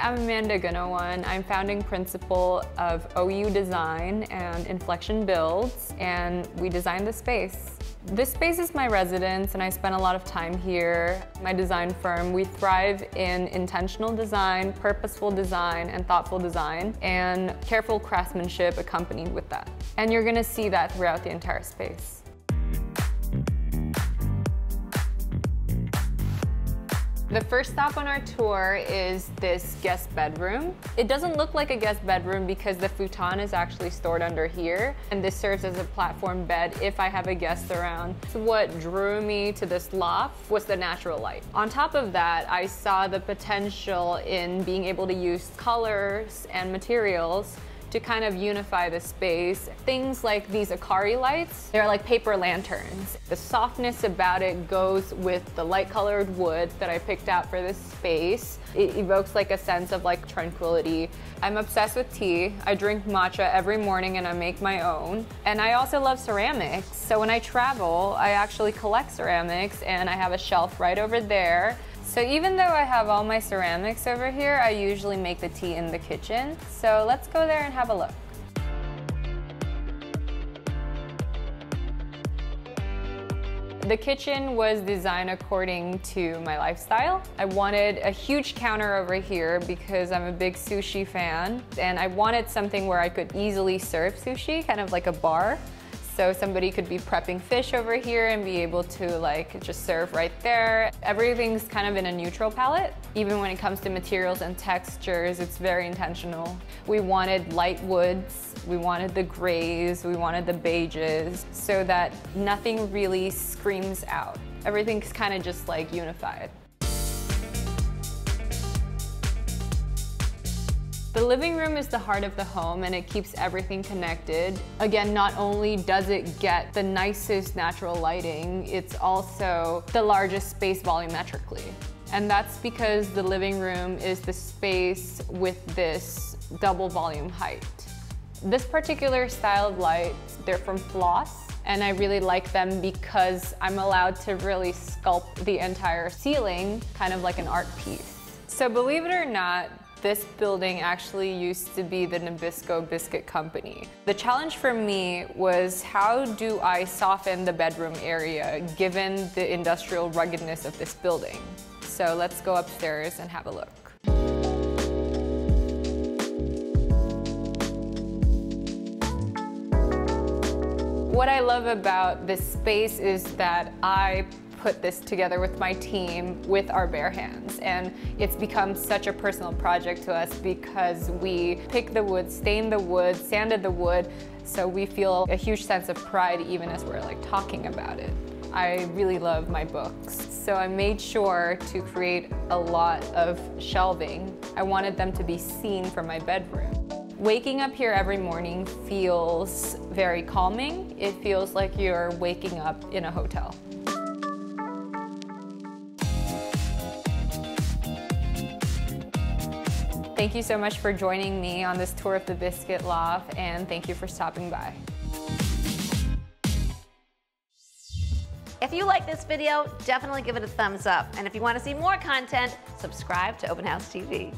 I'm Amanda Gunawan. I'm founding principal of OWIU Design and Inflection Builds, and we designed the space. This space is my residence and I spend a lot of time here. My design firm, we thrive in intentional design, purposeful design, and thoughtful design, and careful craftsmanship accompanied with that. And you're gonna see that throughout the entire space. The first stop on our tour is this guest bedroom. It doesn't look like a guest bedroom because the futon is actually stored under here, and this serves as a platform bed if I have a guest around. So what drew me to this loft was the natural light. On top of that, I saw the potential in being able to use colors and materials to kind of unify the space. Things like these Akari lights, they're like paper lanterns. The softness about it goes with the light colored wood that I picked out for this space. It evokes like a sense of like tranquility. I'm obsessed with tea. I drink matcha every morning and I make my own. And I also love ceramics. So when I travel, I actually collect ceramics and I have a shelf right over there so even though I have all my ceramics over here, I usually make the tea in the kitchen. So let's go there and have a look. The kitchen was designed according to my lifestyle. I wanted a huge counter over here because I'm a big sushi fan and I wanted something where I could easily serve sushi, kind of like a bar. So somebody could be prepping fish over here and be able to like just serve right there. Everything's kind of in a neutral palette. Even when it comes to materials and textures, it's very intentional. We wanted light woods, we wanted the grays, we wanted the beiges, so that nothing really screams out. Everything's kind of just like unified. The living room is the heart of the home and it keeps everything connected. Again, not only does it get the nicest natural lighting, it's also the largest space volumetrically. And that's because the living room is the space with this double volume height. This particular style of lights, they're from Flos, and I really like them because I'm allowed to really sculpt the entire ceiling, kind of like an art piece. So believe it or not, this building actually used to be the Nabisco Biscuit Company. The challenge for me was how do I soften the bedroom area given the industrial ruggedness of this building? So let's go upstairs and have a look. What I love about this space is that I put this together with my team with our bare hands. And it's become such a personal project to us because we pick the wood, stain the wood, sanded the wood, so we feel a huge sense of pride even as we're like talking about it. I really love my books, so I made sure to create a lot of shelving. I wanted them to be seen from my bedroom. Waking up here every morning feels very calming. It feels like you're waking up in a hotel. Thank you so much for joining me on this tour of the Biscuit Loft and thank you for stopping by. If you like this video, definitely give it a thumbs up. And if you want to see more content, subscribe to Open House TV.